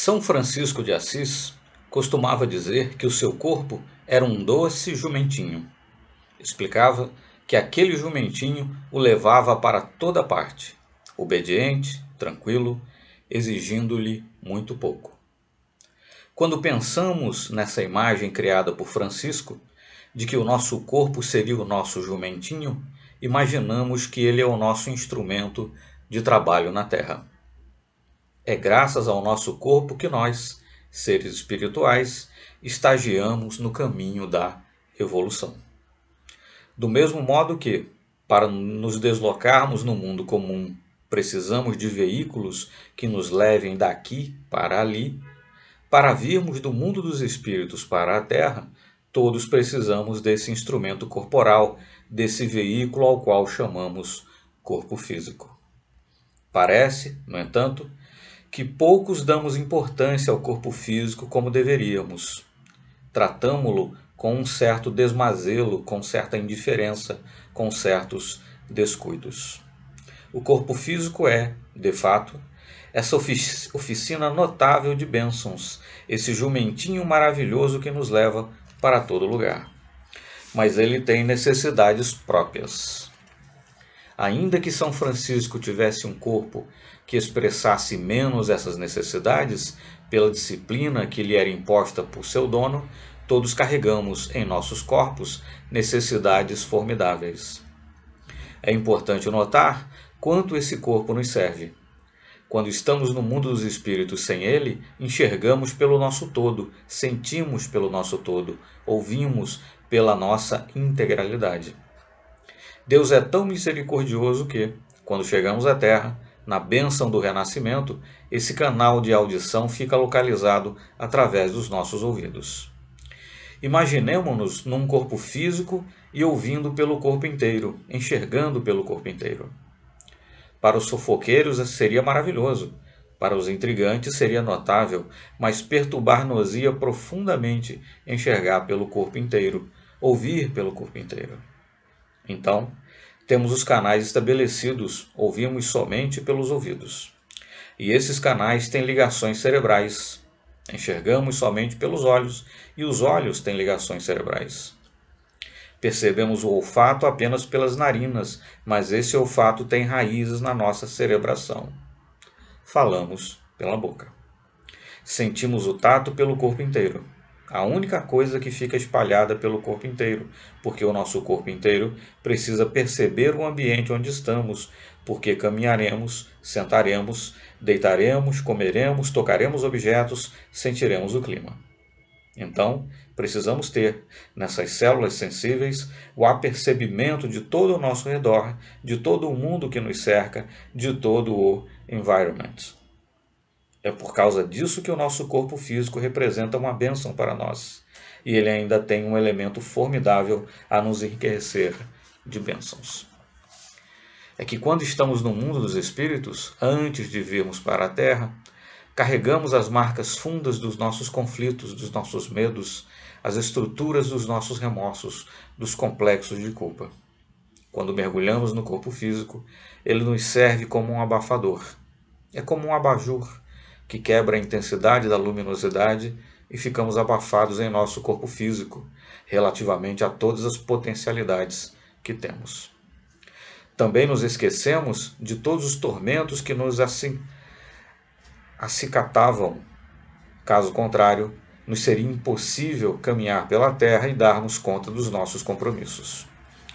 São Francisco de Assis costumava dizer que o seu corpo era um doce jumentinho. Explicava que aquele jumentinho o levava para toda parte, obediente, tranquilo, exigindo-lhe muito pouco. Quando pensamos nessa imagem criada por Francisco, de que o nosso corpo seria o nosso jumentinho, imaginamos que ele é o nosso instrumento de trabalho na Terra. É graças ao nosso corpo que nós, seres espirituais, estagiamos no caminho da evolução. Do mesmo modo que, para nos deslocarmos no mundo comum, precisamos de veículos que nos levem daqui para ali, para virmos do mundo dos espíritos para a Terra, todos precisamos desse instrumento corporal, desse veículo ao qual chamamos corpo físico. Parece, no entanto, que poucos damos importância ao corpo físico como deveríamos. Tratamo-lo com um certo desmazelo, com certa indiferença, com certos descuidos. O corpo físico é, de fato, essa oficina notável de bênçãos, esse jumentinho maravilhoso que nos leva para todo lugar. Mas ele tem necessidades próprias. Ainda que São Francisco tivesse um corpo que expressasse menos essas necessidades, pela disciplina que lhe era imposta por seu dono, todos carregamos em nossos corpos necessidades formidáveis. É importante notar quanto esse corpo nos serve. Quando estamos no mundo dos espíritos sem ele, enxergamos pelo nosso todo, sentimos pelo nosso todo, ouvimos pela nossa integralidade. Deus é tão misericordioso que, quando chegamos à Terra, na bênção do renascimento, esse canal de audição fica localizado através dos nossos ouvidos. Imaginemos-nos num corpo físico e ouvindo pelo corpo inteiro, enxergando pelo corpo inteiro. Para os fofoqueiros seria maravilhoso, para os intrigantes seria notável, mas perturbar-nos-ia profundamente enxergar pelo corpo inteiro, ouvir pelo corpo inteiro. Então, temos os canais estabelecidos, ouvimos somente pelos ouvidos. E esses canais têm ligações cerebrais. Enxergamos somente pelos olhos, e os olhos têm ligações cerebrais. Percebemos o olfato apenas pelas narinas, mas esse olfato tem raízes na nossa cerebração. Falamos pela boca. Sentimos o tato pelo corpo inteiro. A única coisa que fica espalhada pelo corpo inteiro, porque o nosso corpo inteiro precisa perceber o ambiente onde estamos, porque caminharemos, sentaremos, deitaremos, comeremos, tocaremos objetos, sentiremos o clima. Então, precisamos ter, nessas células sensíveis, o apercebimento de todo o nosso redor, de todo o mundo que nos cerca, de todo o environment. É por causa disso que o nosso corpo físico representa uma bênção para nós. E ele ainda tem um elemento formidável a nos enriquecer de bênçãos. É que quando estamos no mundo dos espíritos, antes de virmos para a Terra, Carregamos as marcas fundas dos nossos conflitos, dos nossos medos, as estruturas dos nossos remorsos, dos complexos de culpa. Quando mergulhamos no corpo físico, ele nos serve como um abafador. É como um abajur que quebra a intensidade da luminosidade e ficamos abafados em nosso corpo físico, relativamente a todas as potencialidades que temos. Também nos esquecemos de todos os tormentos que nos assim acicatavam. Caso contrário, nos seria impossível caminhar pela terra e darmos conta dos nossos compromissos.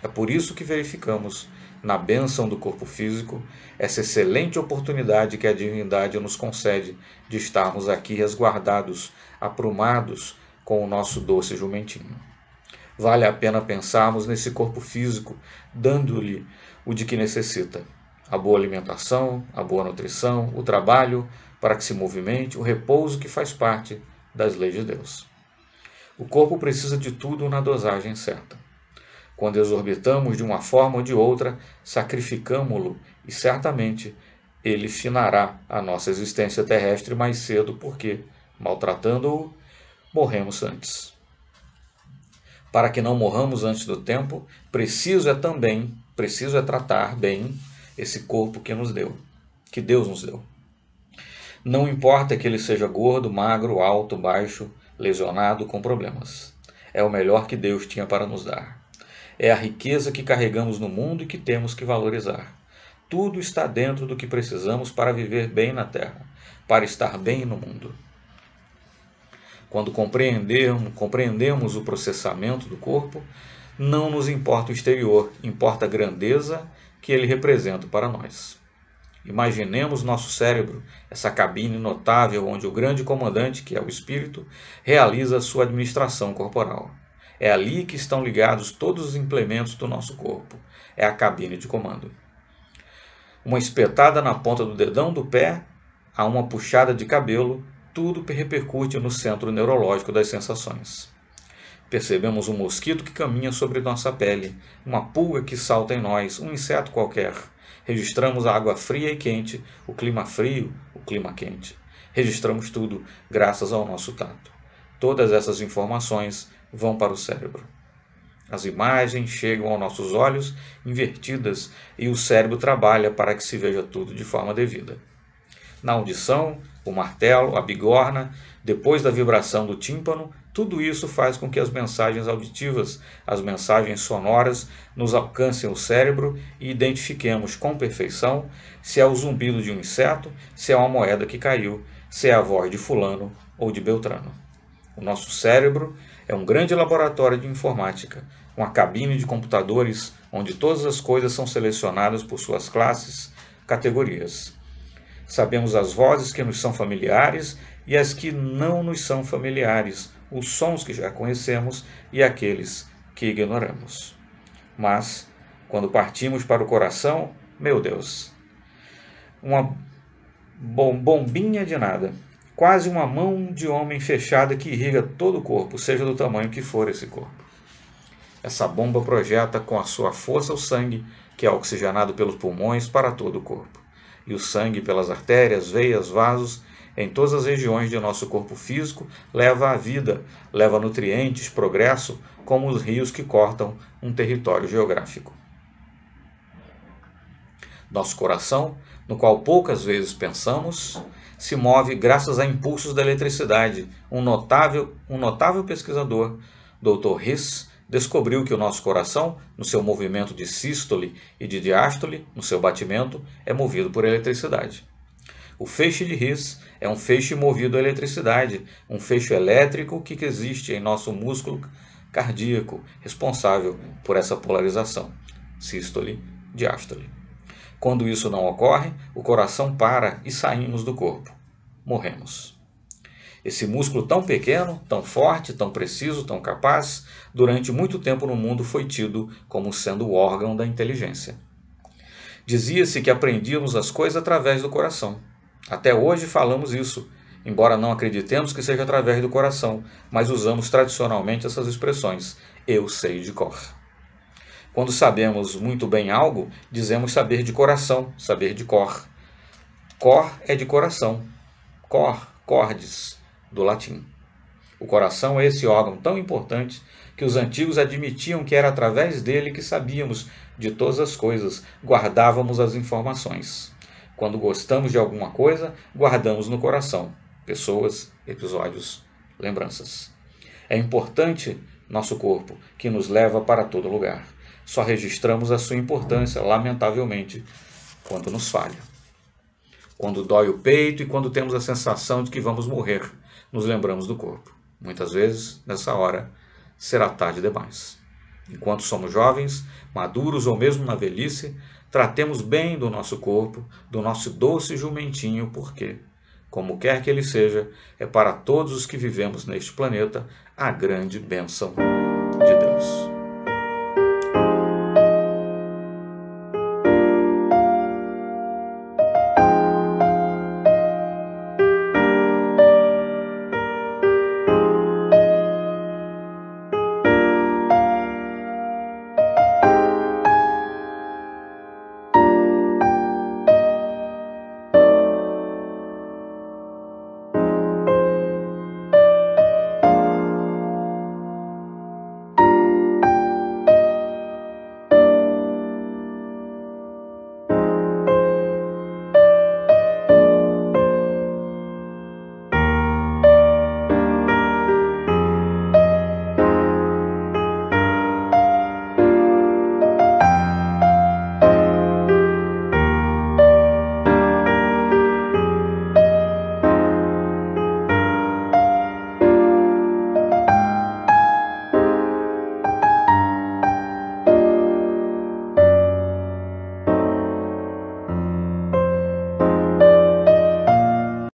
É por isso que verificamos, na bênção do corpo físico, essa excelente oportunidade que a divindade nos concede de estarmos aqui resguardados, aprumados com o nosso doce jumentinho. Vale a pena pensarmos nesse corpo físico, dando-lhe o de que necessita: a boa alimentação, a boa nutrição, o trabalho, para que se movimente o repouso que faz parte das leis de Deus. O corpo precisa de tudo na dosagem certa. Quando exorbitamos de uma forma ou de outra, sacrificamo-lo e certamente ele finará a nossa existência terrestre mais cedo, porque, maltratando-o, morremos antes. Para que não morramos antes do tempo, preciso é também, preciso é tratar bem esse corpo que nos deu, que Deus nos deu. Não importa que ele seja gordo, magro, alto, baixo, lesionado, com problemas. É o melhor que Deus tinha para nos dar. É a riqueza que carregamos no mundo e que temos que valorizar. Tudo está dentro do que precisamos para viver bem na terra, para estar bem no mundo. Quando compreendemos, compreendemos o processamento do corpo, não nos importa o exterior, importa a grandeza que ele representa para nós. Imaginemos nosso cérebro, essa cabine notável onde o grande comandante, que é o espírito, realiza sua administração corporal. É ali que estão ligados todos os implementos do nosso corpo. É a cabine de comando. Uma espetada na ponta do dedão do pé, a uma puxada de cabelo, tudo repercute no centro neurológico das sensações. Percebemos um mosquito que caminha sobre nossa pele, uma pulga que salta em nós, um inseto qualquer. Registramos a água fria e quente, o clima frio, o clima quente. Registramos tudo graças ao nosso tato. Todas essas informações vão para o cérebro. As imagens chegam aos nossos olhos invertidas e o cérebro trabalha para que se veja tudo de forma devida. Na audição, o martelo, a bigorna, depois da vibração do tímpano, tudo isso faz com que as mensagens auditivas, as mensagens sonoras, nos alcancem o cérebro e identifiquemos com perfeição se é o zumbido de um inseto, se é uma moeda que caiu, se é a voz de Fulano ou de Beltrano. O nosso cérebro é um grande laboratório de informática, uma cabine de computadores onde todas as coisas são selecionadas por suas classes, categorias. Sabemos as vozes que nos são familiares e as que não nos são familiares, os sons que já conhecemos e aqueles que ignoramos. Mas, quando partimos para o coração, meu Deus, uma bombinha de nada, quase uma mão de homem fechada que irriga todo o corpo, seja do tamanho que for esse corpo. Essa bomba projeta com a sua força o sangue, que é oxigenado pelos pulmões, para todo o corpo e o sangue pelas artérias, veias, vasos, em todas as regiões de nosso corpo físico, leva a vida, leva nutrientes, progresso, como os rios que cortam um território geográfico. Nosso coração, no qual poucas vezes pensamos, se move graças a impulsos da eletricidade. Um notável, um notável pesquisador, Dr. Hiss, descobriu que o nosso coração, no seu movimento de sístole e de diástole, no seu batimento, é movido por eletricidade. O feixe de His é um feixe movido a eletricidade, um feixe elétrico que existe em nosso músculo cardíaco, responsável por essa polarização, sístole, diástole. Quando isso não ocorre, o coração para e saímos do corpo. Morremos. Esse músculo tão pequeno, tão forte, tão preciso, tão capaz, durante muito tempo no mundo foi tido como sendo o órgão da inteligência. Dizia-se que aprendíamos as coisas através do coração. Até hoje falamos isso, embora não acreditemos que seja através do coração, mas usamos tradicionalmente essas expressões. Eu sei de cor. Quando sabemos muito bem algo, dizemos saber de coração, saber de cor. Cor é de coração. Cor, cordes, do latim. O coração é esse órgão tão importante que os antigos admitiam que era através dele que sabíamos de todas as coisas, guardávamos as informações. Quando gostamos de alguma coisa, guardamos no coração pessoas, episódios, lembranças. É importante nosso corpo, que nos leva para todo lugar. Só registramos a sua importância, lamentavelmente, quando nos falha. Quando dói o peito e quando temos a sensação de que vamos morrer nos lembramos do corpo. Muitas vezes, nessa hora, será tarde demais. Enquanto somos jovens, maduros ou mesmo na velhice, tratemos bem do nosso corpo, do nosso doce jumentinho, porque, como quer que ele seja, é para todos os que vivemos neste planeta a grande bênção de Deus.